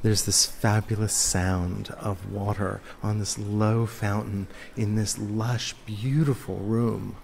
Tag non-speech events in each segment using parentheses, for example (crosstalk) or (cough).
There's this fabulous sound of water on this low fountain in this lush, beautiful room.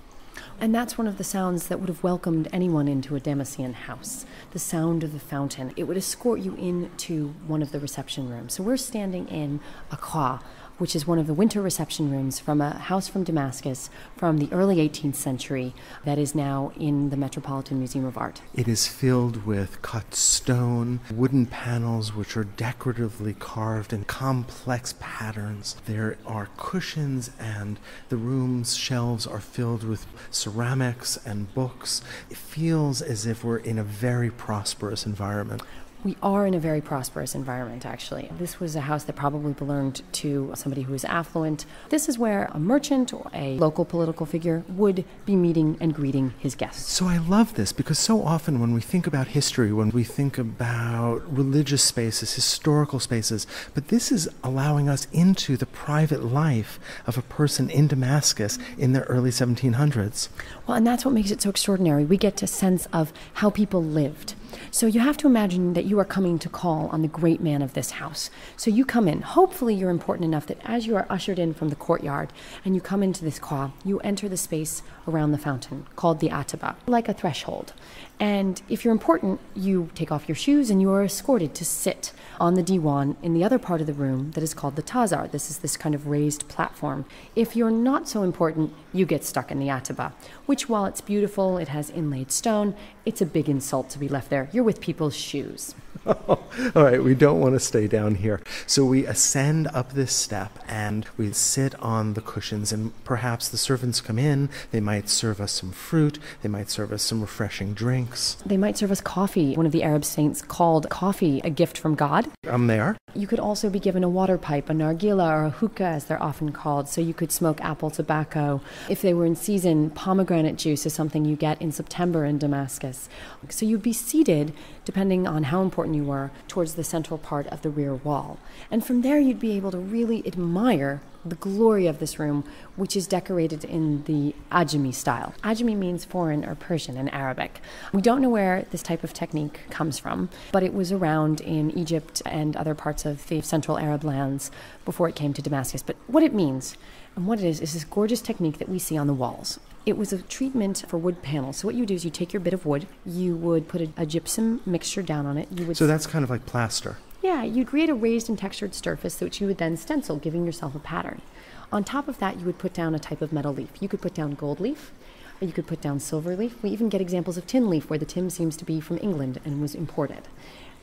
And that's one of the sounds that would have welcomed anyone into a Damascene house the sound of the fountain. It would escort you into one of the reception rooms. So we're standing in a qa'a, which is one of the winter reception rooms from a house from Damascus from the early 18th century that is now in the Metropolitan Museum of Art. It is filled with cut stone, wooden panels which are decoratively carved in complex patterns. There are cushions, and the room's shelves are filled with ceramics and books. It feels as if we're in a very prosperous environment. We are in a very prosperous environment, actually. This was a house that probably belonged to somebody who was affluent. This is where a merchant or a local political figure would be meeting and greeting his guests. So I love this because so often when we think about history, when we think about religious spaces, historical spaces, but this is allowing us into the private life of a person in Damascus in the early 1700s. Well, and that's what makes it so extraordinary. We get a sense of how people lived. So you have to imagine that you are coming to call on the great man of this house. So you come in. Hopefully, you're important enough that as you are ushered in from the courtyard and you come into this qa'a, you enter the space around the fountain called the ataba, like a threshold. And if you're important, you take off your shoes and you are escorted to sit on the diwan in the other part of the room that is called the tazar. This is this kind of raised platform. If you're not so important, you get stuck in the ataba, which, while it's beautiful, it has inlaid stone, it's a big insult to be left there. You're with people's shoes. (laughs) All right, we don't want to stay down here. So we ascend up this step and we sit on the cushions, and perhaps the servants come in. They might serve us some fruit, they might serve us some refreshing drinks. They might serve us coffee. One of the Arab saints called coffee a gift from God. I'm there. You could also be given a water pipe, a nargila or a hookah, as they're often called, so you could smoke apple tobacco. If they were in season, pomegranate juice is something you get in September in Damascus. So you'd be seated, depending on how important you were, towards the central part of the rear wall. And from there, you'd be able to really admire the glory of this room, which is decorated in the Ajami style. Ajami means foreign or Persian in Arabic. We don't know where this type of technique comes from, but it was around in Egypt and other parts of the Central Arab lands before it came to Damascus. But what it means and what it is is this gorgeous technique that we see on the walls. It was a treatment for wood panels. So what you do is you take your bit of wood, you would put a, a gypsum mixture down on it. You would So that's kind of like plaster. yeah, you'd create a raised and textured surface which you would then stencil, giving yourself a pattern. On top of that, you would put down a type of metal leaf. You could put down gold leaf, you could put down silver leaf. We even get examples of tin leaf, where the tin seems to be from England and was imported.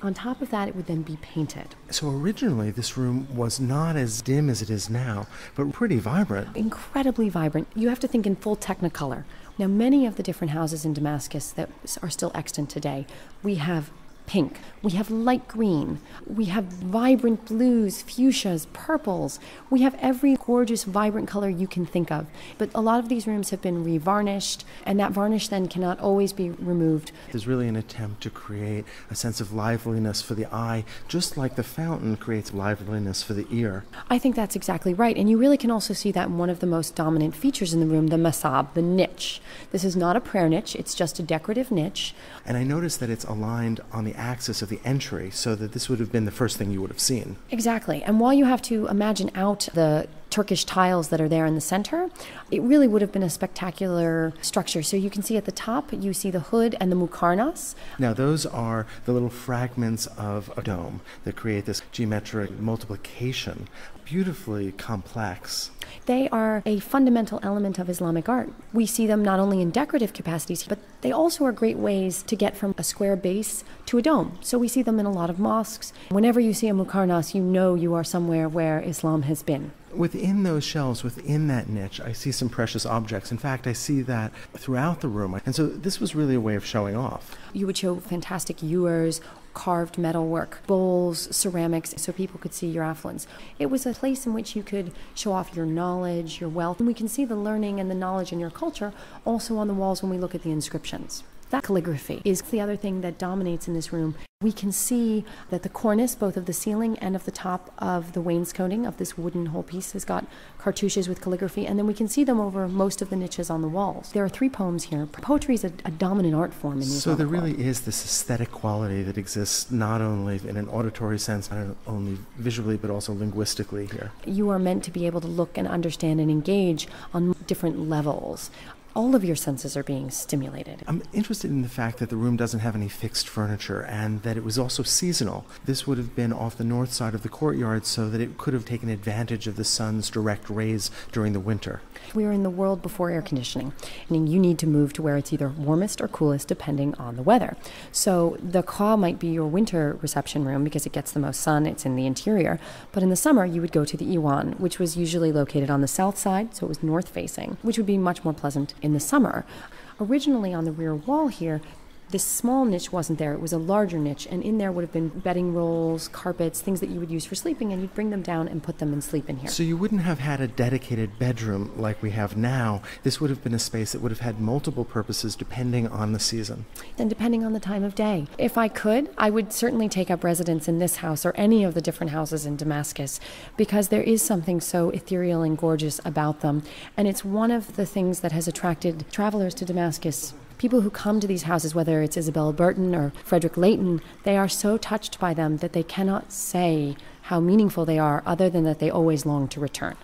On top of that, it would then be painted. So originally, this room was not as dim as it is now, but pretty vibrant. Incredibly vibrant. You have to think in full technicolor. Now, many of the different houses in Damascus that are still extant today, we have pink, we have light green, we have vibrant blues, fuchsias, purples. We have every gorgeous, vibrant color you can think of. But a lot of these rooms have been revarnished, and that varnish then cannot always be removed. There's really an attempt to create a sense of liveliness for the eye, just like the fountain creates liveliness for the ear. I think that's exactly right. And you really can also see that in one of the most dominant features in the room, the masab, the niche. This is not a prayer niche, it's just a decorative niche. And I noticed that it's aligned on the axis of the entry so that this would have been the first thing you would have seen. Exactly. And while you have to imagine out the Turkish tiles that are there in the center, it really would have been a spectacular structure. So you can see at the top, you see the hood and the muqarnas. Now, those are the little fragments of a dome that create this geometric multiplication, beautifully complex. They are a fundamental element of Islamic art. We see them not only in decorative capacities, but they also are great ways to get from a square base to a dome. So we see them in a lot of mosques. Whenever you see a muqarnas, you know you are somewhere where Islam has been. Within those shelves, within that niche, I see some precious objects. In fact, I see that throughout the room. And so this was really a way of showing off. You would show fantastic ewers, carved metalwork, bowls, ceramics, so people could see your affluence. It was a place in which you could show off your knowledge, your wealth, and we can see the learning and the knowledge in your culture also on the walls when we look at the inscriptions. That calligraphy is the other thing that dominates in this room. We can see that the cornice, both of the ceiling and of the top of the wainscoting of this wooden whole piece, has got cartouches with calligraphy, and then we can see them over most of the niches on the walls. There are three poems here. Poetry is a, a dominant art form in the So there really world. is this aesthetic quality that exists not only in an auditory sense, not only visually, but also linguistically here. You are meant to be able to look and understand and engage on different levels. All of your senses are being stimulated. I'm interested in the fact that the room doesn't have any fixed furniture and that it was also seasonal. This would have been off the north side of the courtyard so that it could have taken advantage of the sun's direct rays during the winter. We are in the world before air conditioning, and you need to move to where it's either warmest or coolest depending on the weather. So the qa'a might be your winter reception room because it gets the most sun, it's in the interior. But in the summer, you would go to the Iwan, which was usually located on the south side, so it was north facing, which would be much more pleasant in the summer. Originally on the rear wall here, this small niche wasn't there. It was a larger niche, and in there would have been bedding rolls, carpets, things that you would use for sleeping, and you'd bring them down and put them and sleep in here. So you wouldn't have had a dedicated bedroom like we have now. This would have been a space that would have had multiple purposes depending on the season. and depending on the time of day. If I could, I would certainly take up residence in this house or any of the different houses in Damascus because there is something so ethereal and gorgeous about them. And it's one of the things that has attracted travelers to Damascus. People who come to these houses, whether it's Isabel Burton or Frederick Leighton, they are so touched by them that they cannot say how meaningful they are other than that they always long to return.